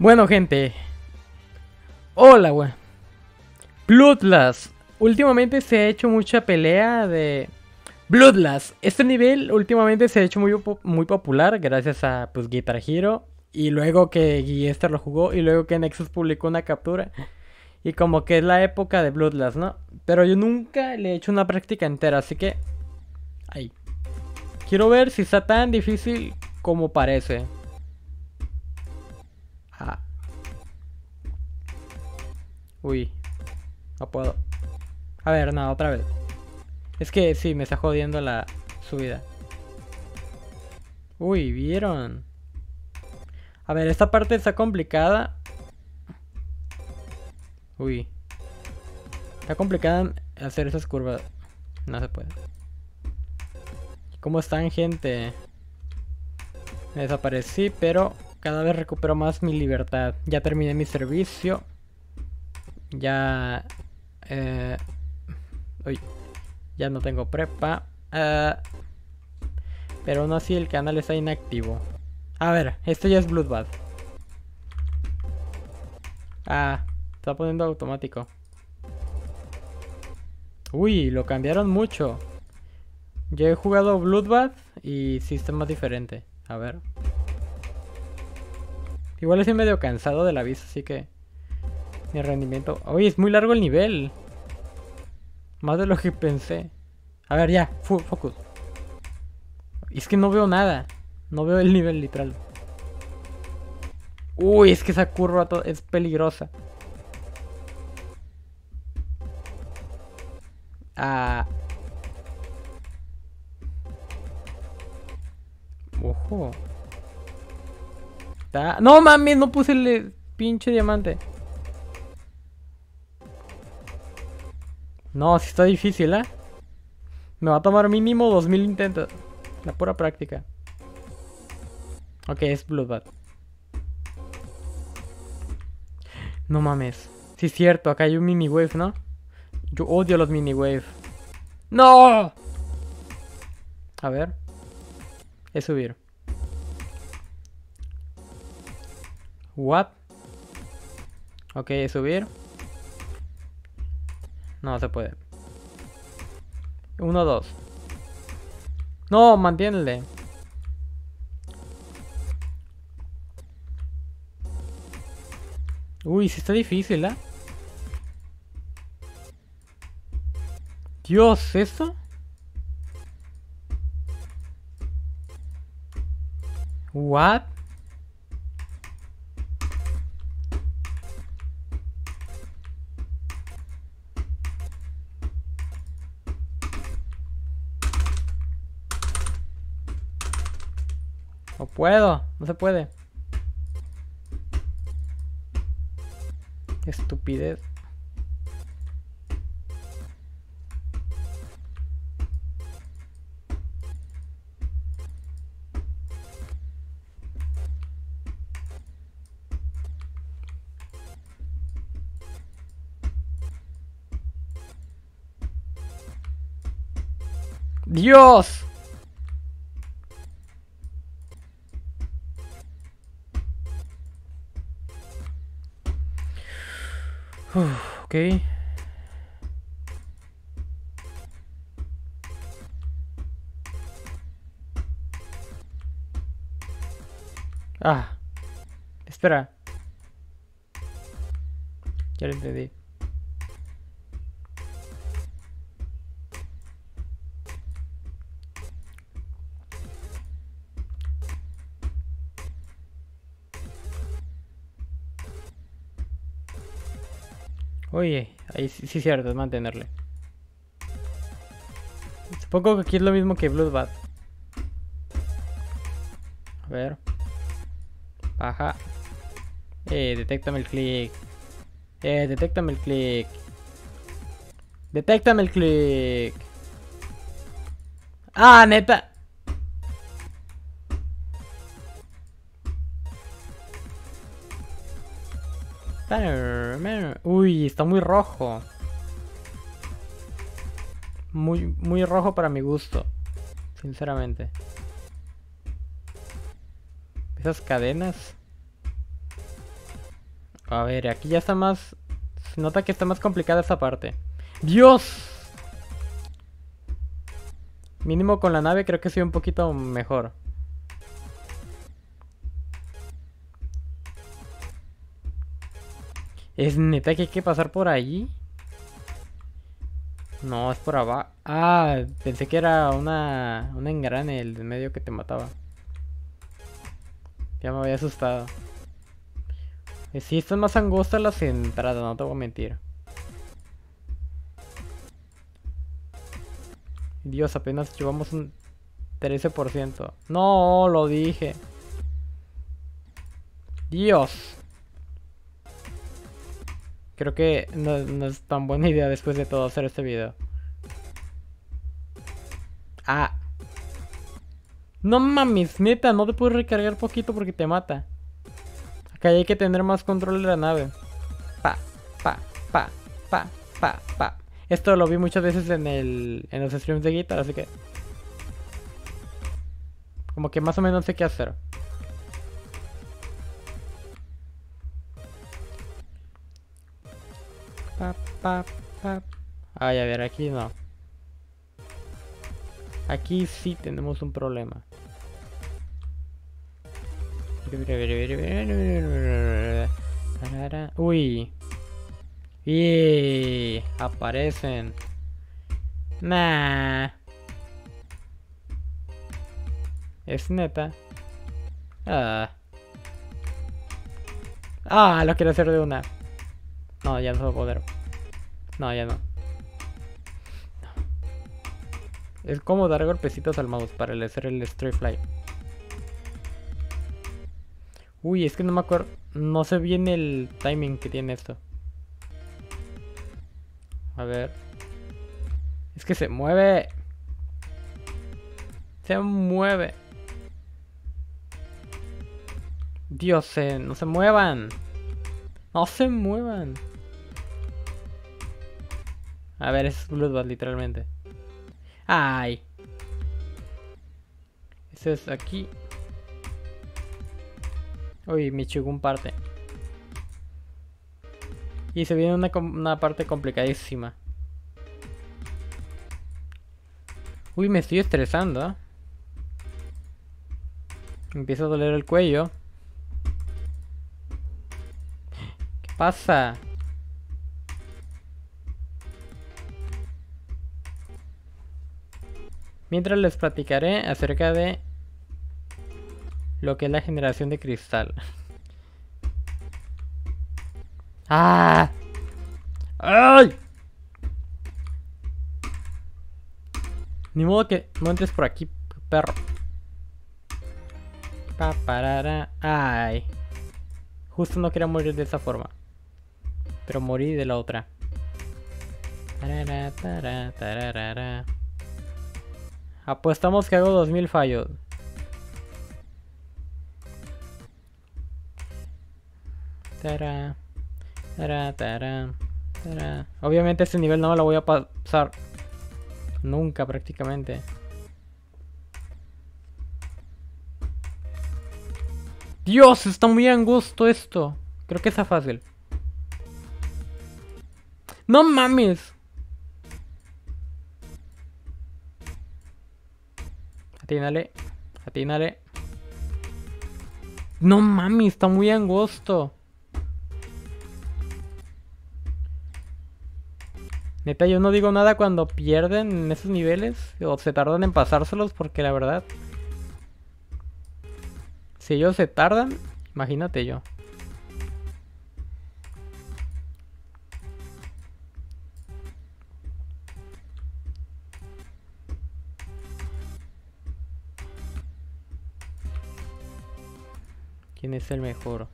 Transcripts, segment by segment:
Bueno, gente. Hola, güey. Bloodlust. Últimamente se ha hecho mucha pelea de Bloodlust. Este nivel últimamente se ha hecho muy, muy popular gracias a pues Guitar Hero. Y luego que Guiester lo jugó y luego que Nexus publicó una captura. Y como que es la época de Bloodlust, ¿no? Pero yo nunca le he hecho una práctica entera, así que... Ahí. Quiero ver si está tan difícil como parece. Ah. Uy. No puedo. A ver, no, otra vez. Es que sí, me está jodiendo la subida. Uy, ¿vieron? A ver, esta parte está complicada. Uy. Está complicada hacer esas curvas. No se puede. ¿Cómo están, gente? Me desaparecí, pero cada vez recupero más mi libertad. Ya terminé mi servicio. Ya... Eh, uy, ya no tengo prepa. Eh, pero aún así el canal está inactivo. A ver, esto ya es Bloodbath. Ah, está poniendo automático. Uy, lo cambiaron mucho. Yo he jugado Bloodbath y sistema diferente. A ver. Igual estoy medio cansado de la vista, así que... Mi rendimiento... Uy, es muy largo el nivel. Más de lo que pensé. A ver, ya. Focus. Es que no veo nada. No veo el nivel literal. Uy, es que esa curva es peligrosa. Ah. Ojo. No mames, no puse el pinche diamante. No, si está difícil, ¿eh? Me va a tomar mínimo 2000 intentos. La pura práctica. Ok, es Bloodbath. No mames. Sí es cierto, acá hay un mini wave, ¿no? Yo odio los mini wave. ¡No! A ver. Es subir. What? Ok, subir. No se puede. Uno, dos. No, mantiénele. Uy, si está difícil, ¿eh? Dios, ¿eso? What? Puedo, no se puede. Estupidez. Dios. Ok. Ah. Espera. Ya lo entendí. Oye, ahí sí, es cierto, es mantenerle. Supongo que aquí es lo mismo que Bloodbath. A ver. Baja. Eh, detéctame el click. Eh, detéctame el click. Detéctame el click. Ah, neta. Uy, está muy rojo. Muy, muy rojo para mi gusto. Sinceramente. Esas cadenas. A ver, aquí ya está más... Se nota que está más complicada esta parte. ¡Dios! Mínimo con la nave creo que soy un poquito mejor. ¿Es neta que hay que pasar por ahí? No, es por abajo. Ah, pensé que era una, una engrane el de medio que te mataba. Ya me había asustado. Eh, sí, están más angostas las entradas, no te voy a mentir. Dios, apenas llevamos un 13%. No, lo dije. Dios. Creo que no, es tan buena idea después de todo hacer este video. Ah. No mames, neta, no te puedes recargar poquito porque te mata. Acá hay que tener más control de la nave. Pa, pa, pa, pa, pa, pa. Esto lo vi muchas veces en el en los streams de guitarra, así que como que más o menos sé qué hacer. Ay, a ver, aquí no. Aquí sí tenemos un problema. Uy. Y aparecen. Nah. Es neta. Ah. Ah, lo quiero hacer de una. No, ya no puedo poder. No, ya no. Es como dar golpecitos al mouse para hacer el Stray Fly. Uy, es que no me acuerdo. No sé bien el timing que tiene esto. A ver. Es que se mueve. Se mueve. Dios, eh, no se muevan. No se muevan. A ver, es Bloodbath literalmente. Ay. Ese es aquí. Uy, mi Chigun parte. Y se viene una, una parte complicadísima. Uy, me estoy estresando. Me empieza a doler el cuello. ¿Qué pasa? Mientras les platicaré acerca de lo que es la generación de cristal. ¡Ah! ¡Ay! Ni modo que no entres por aquí, perro. Pa, parara. ¡Ay! Justo no quería morir de esa forma. Pero morí de la otra. Apuestamos que hago 2000 fallos. Obviamente este nivel no lo voy a pasar nunca prácticamente. Dios, está muy angosto esto. Creo que está fácil. No mames. Atínale. Atínale. No mami, está muy angosto. Neta, yo no digo nada cuando pierden en esos niveles o se tardan en pasárselos porque la verdad... Si ellos se tardan, imagínate yo. El mejor?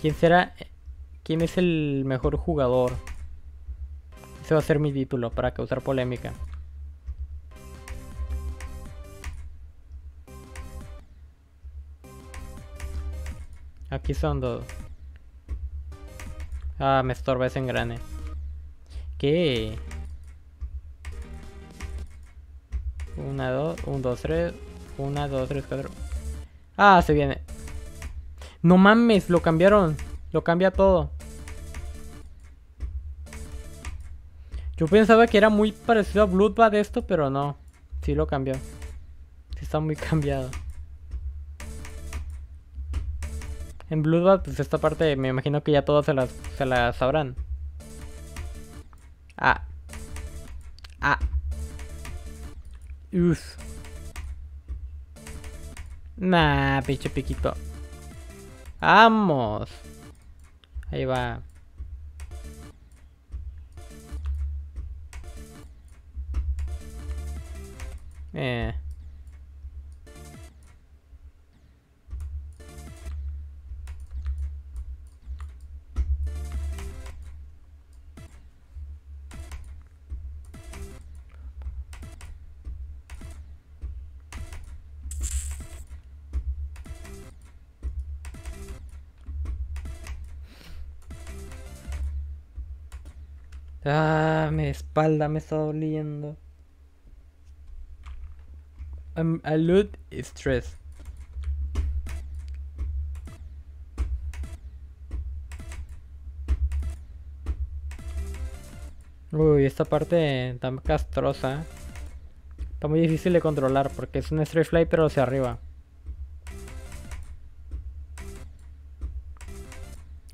¿Quién será? ¿Quién es el mejor jugador? Ese va a ser mi título para causar polémica. Aquí son dos. Ah, me estorba ese engrane. ¿Qué? Una, dos, un, dos, tres. Una, dos, tres, cuatro. Ah, se viene. No mames, lo cambiaron. Lo cambia todo. Yo pensaba que era muy parecido a Bloodbath esto, pero no. Sí lo cambió. Sí está muy cambiado. En Bloodbath, pues esta parte me imagino que ya todos se las, se las sabrán. Ah. Ah. Uf. Nah, pinche piquito. Vamos. Ahí va. Eh. Ah, mi espalda me está doliendo. I'm a lot stress. Uy, esta parte tan castrosa. Está muy difícil de controlar porque es un straight fly pero hacia arriba.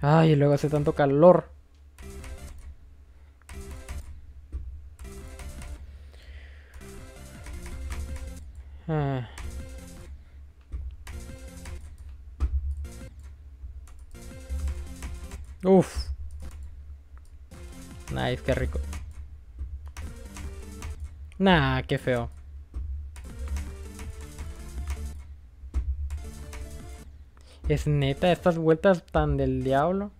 Ay, y luego hace tanto calor. Ah. Uf. Nice, qué rico. Nah, qué feo. Es neta, estas vueltas tan del diablo.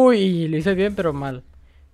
Uy, lo hice bien, pero mal.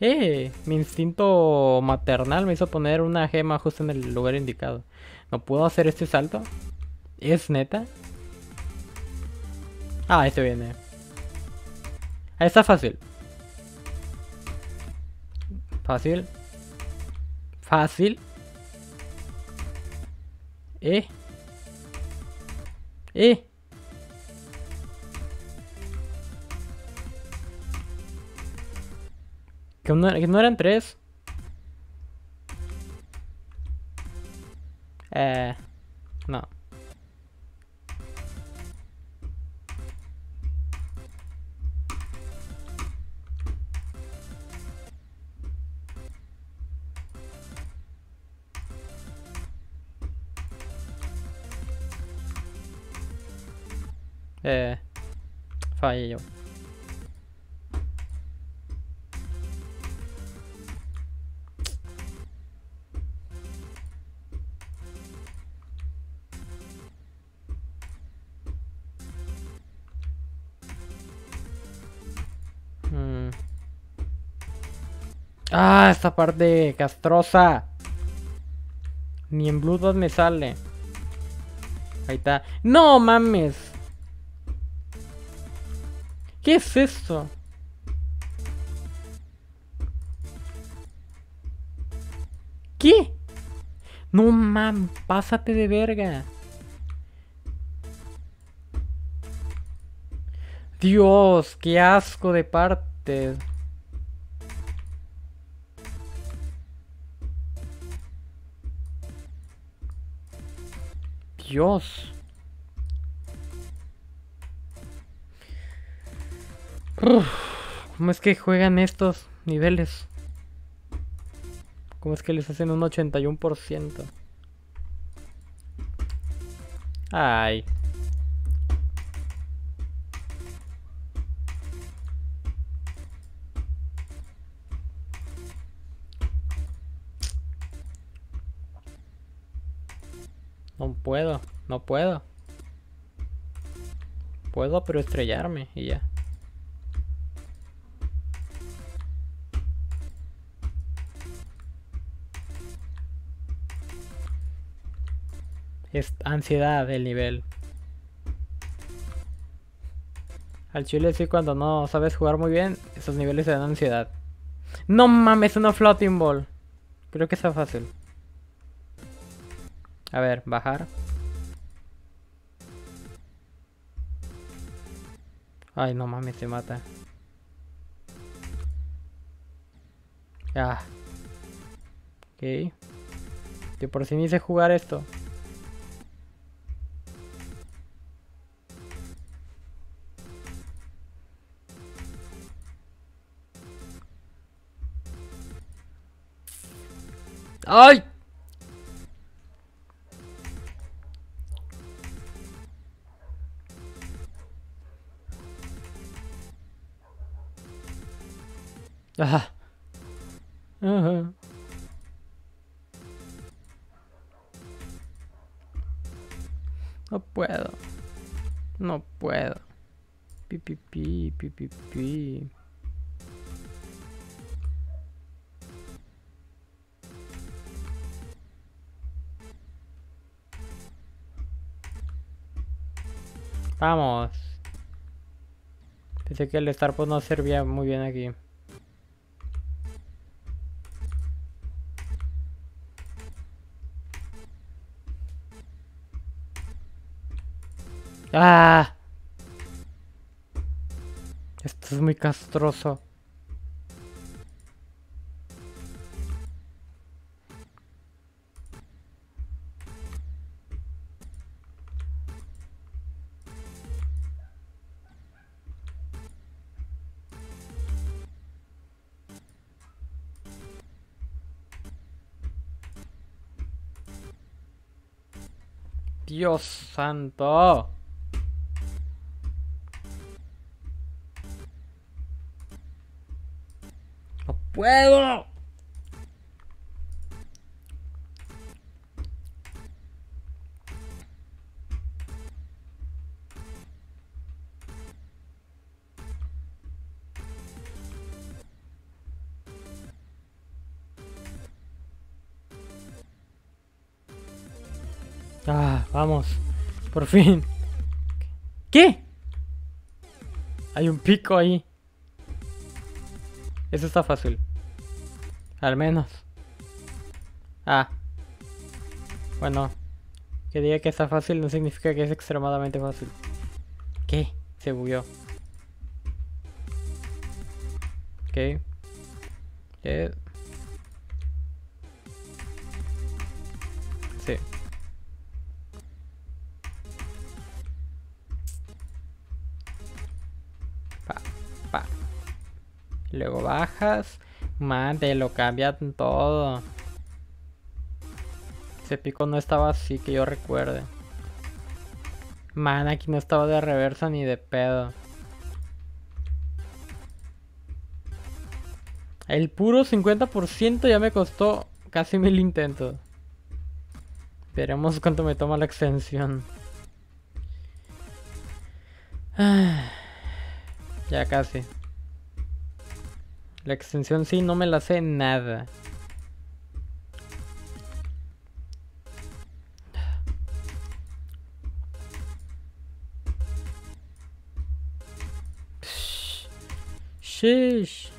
Eh, mi instinto maternal me hizo poner una gema justo en el lugar indicado. ¿No puedo hacer este salto? ¿Es neta? Ah, este viene. Ahí está fácil. Fácil. Fácil. Eh. Eh. Que no, que no eran tres. Eh. No. Eh. Fallé yo. Ah, esta parte castrosa. Ni en Bloodbath me sale. Ahí está. ¡No mames! ¿Qué es esto? ¿Qué? No mames, pásate de verga. Dios, qué asco de parte. Dios. ¿Cómo es que juegan estos niveles? ¿Cómo es que les hacen un 81%? Ay. No puedo, no puedo. Puedo, pero estrellarme y ya. Es ansiedad el nivel. Al chile sí cuando no sabes jugar muy bien, esos niveles te dan ansiedad. No mames, una floating ball. Creo que está fácil. A ver, bajar. Ay, no mames, se mata. Ya. Ok. Que por si ni sé jugar esto. ¡Ay! Ajá. Ajá. No puedo. No puedo. Pi, pi, pi, pi, pi, pi. Vamos. Pensé que el Star no servía muy bien aquí. ¡Ah! Esto es muy castroso. Dios santo. Puedo. Ah, vamos. Por fin. ¿Qué? Hay un pico ahí. Eso está fácil. Al menos. Ah. Bueno. Que diga que está fácil no significa que es extremadamente fácil. ¿Qué? Se bugueó. Ok. Eh. Sí. Pa, pa. Luego bajas. Man, te lo cambian todo. Ese pico no estaba así que yo recuerde. Man, aquí no estaba de reversa ni de pedo. El puro 50% ya me costó casi mil intentos. Veremos cuánto me toma la extensión. Ya casi. La extensión sí, no me la sé nada. Sheesh.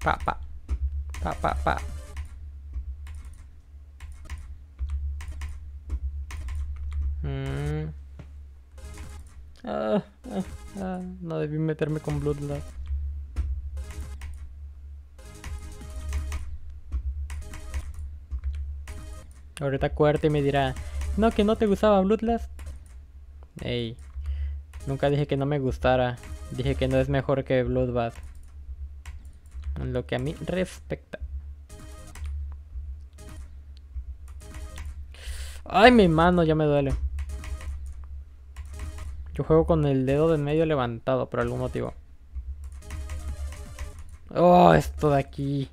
Pa, pa. Pa, pa, pa. Meterme con Bloodlust. Ahorita Cuerte y me dirá, no, que no te gustaba Bloodlust. Ey, nunca dije que no me gustara. Dije que no es mejor que Bloodbath. En lo que a mí respecta. Ay, mi mano ya me duele. Yo juego con el dedo de medio levantado por algún motivo. Oh, esto de aquí.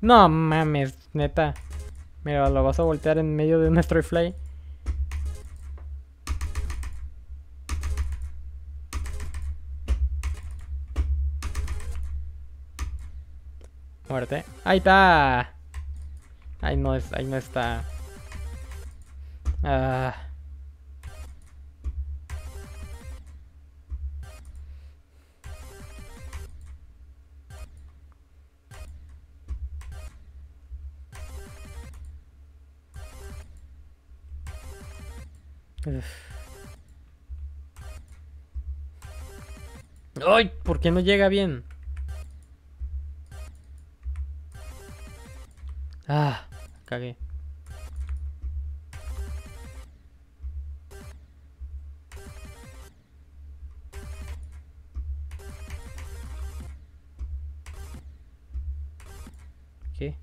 No mames, neta. Mira, lo vas a voltear en medio de un Fly. Muerte. Ahí está. Ahí no es, ahí no está. Ah. ¡Ay! ¿Por qué no llega bien? Ah, cagué. ¿Qué?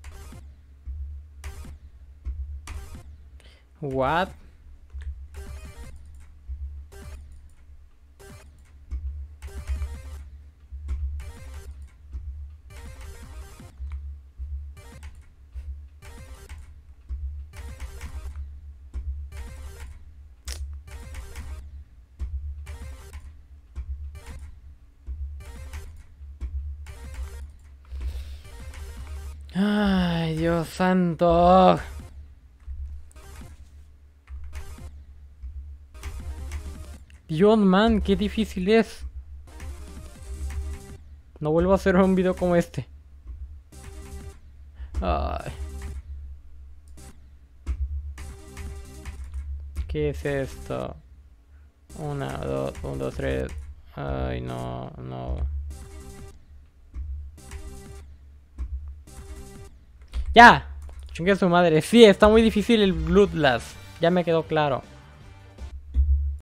What? Ay, Dios santo. Dios, man, qué difícil es. No vuelvo a hacer un video como este. Ay. ¿Qué es esto? Una, dos, un, dos, tres. Ay, no, no. ¡Ya! Chingue su madre. Sí, está muy difícil el Bloodlust. Ya me quedó claro.